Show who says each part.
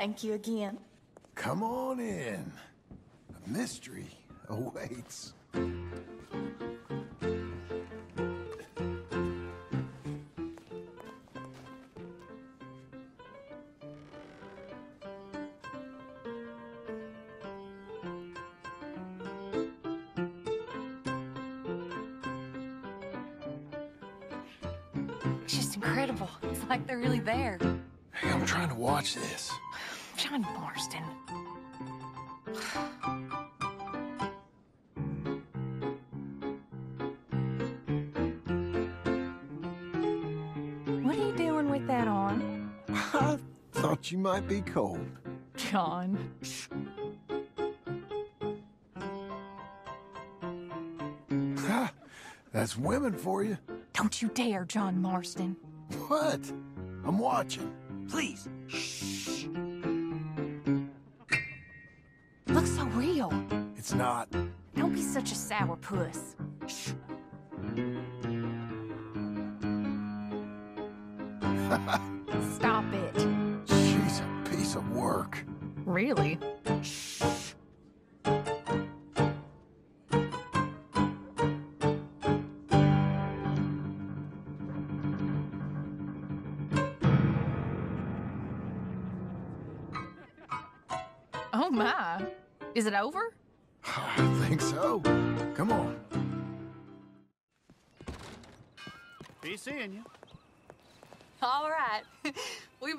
Speaker 1: Thank you again.
Speaker 2: Come on in. A mystery awaits.
Speaker 1: It's just incredible. It's like they're really there.
Speaker 2: Hey, I'm trying to watch this.
Speaker 1: Johnny Marston. What are you doing with that on?
Speaker 2: I thought you might be cold.
Speaker 1: John.
Speaker 2: Ha! That's women for you.
Speaker 1: Don't you dare, John Marston.
Speaker 2: What? I'm watching.
Speaker 3: Please.
Speaker 1: Looks real.
Speaker 2: It's not.
Speaker 1: Don't be such a sour puss. sourpuss. Stop it.
Speaker 2: She's a piece of work.
Speaker 1: Really? Shh. Oh my. Is it over?
Speaker 2: I think so. Come on.
Speaker 3: Be seeing you.
Speaker 1: All right. We've